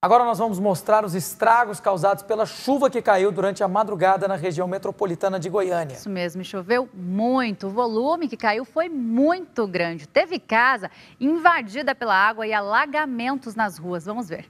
Agora nós vamos mostrar os estragos causados pela chuva que caiu durante a madrugada na região metropolitana de Goiânia. Isso mesmo, choveu muito. O volume que caiu foi muito grande. Teve casa invadida pela água e alagamentos nas ruas. Vamos ver.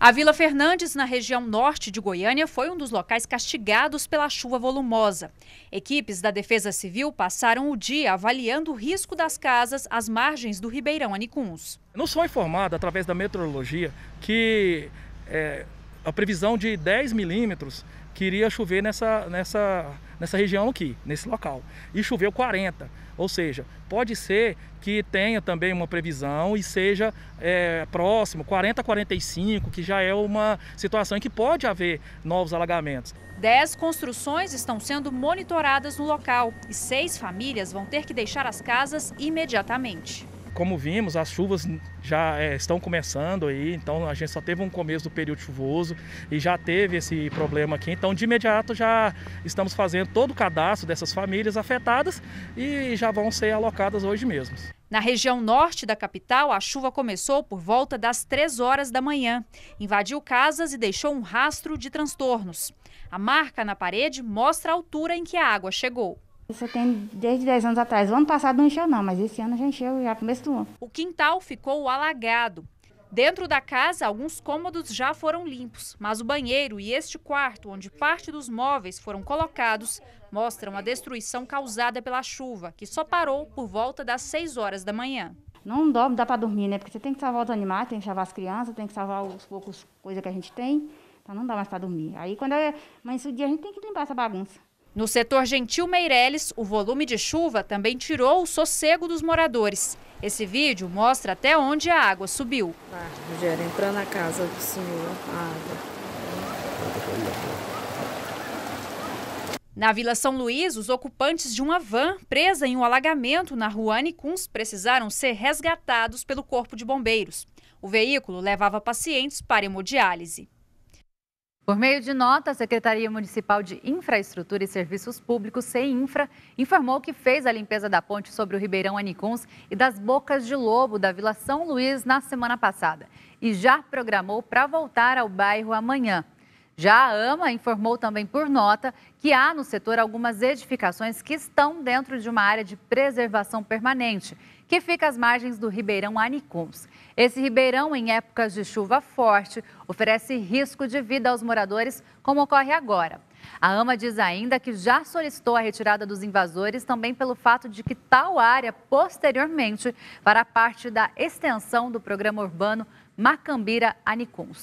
A Vila Fernandes, na região norte de Goiânia, foi um dos locais castigados pela chuva volumosa. Equipes da Defesa Civil passaram o dia avaliando o risco das casas às margens do Ribeirão Anicuns. Não sou informado, através da meteorologia, que é, a previsão de 10 milímetros que iria chover nessa, nessa, nessa região aqui, nesse local. E choveu 40. Ou seja, pode ser que tenha também uma previsão e seja é, próximo, 40 a 45, que já é uma situação em que pode haver novos alagamentos. Dez construções estão sendo monitoradas no local e seis famílias vão ter que deixar as casas imediatamente como vimos, as chuvas já é, estão começando aí, então a gente só teve um começo do período chuvoso e já teve esse problema aqui. Então, de imediato, já estamos fazendo todo o cadastro dessas famílias afetadas e já vão ser alocadas hoje mesmo. Na região norte da capital, a chuva começou por volta das 3 horas da manhã. Invadiu casas e deixou um rastro de transtornos. A marca na parede mostra a altura em que a água chegou. Isso tem desde 10 anos atrás. O ano passado não encheu não, mas esse ano já encheu, já começo do ano. O quintal ficou alagado. Dentro da casa, alguns cômodos já foram limpos, mas o banheiro e este quarto, onde parte dos móveis foram colocados, mostram a destruição causada pela chuva, que só parou por volta das 6 horas da manhã. Não dá, dá para dormir, né? Porque você tem que salvar os animais, tem que salvar as crianças, tem que salvar os poucos coisas que a gente tem. Então não dá mais para dormir. Aí quando é amanhece o dia, a gente tem que limpar essa bagunça. No setor Gentil Meireles, o volume de chuva também tirou o sossego dos moradores. Esse vídeo mostra até onde a água subiu. Ah, Rogério, entrando na casa do senhor, a água. Na Vila São Luís, os ocupantes de uma van presa em um alagamento na rua Anicuns precisaram ser resgatados pelo Corpo de Bombeiros. O veículo levava pacientes para hemodiálise. Por meio de nota, a Secretaria Municipal de Infraestrutura e Serviços Públicos, CEINFRA, informou que fez a limpeza da ponte sobre o Ribeirão Anicuns e das bocas de lobo da Vila São Luís na semana passada e já programou para voltar ao bairro amanhã. Já a AMA informou também por nota que há no setor algumas edificações que estão dentro de uma área de preservação permanente, que fica às margens do Ribeirão Anicuns. Esse ribeirão, em épocas de chuva forte, oferece risco de vida aos moradores, como ocorre agora. A AMA diz ainda que já solicitou a retirada dos invasores também pelo fato de que tal área, posteriormente, fará parte da extensão do programa urbano Macambira Anicuns.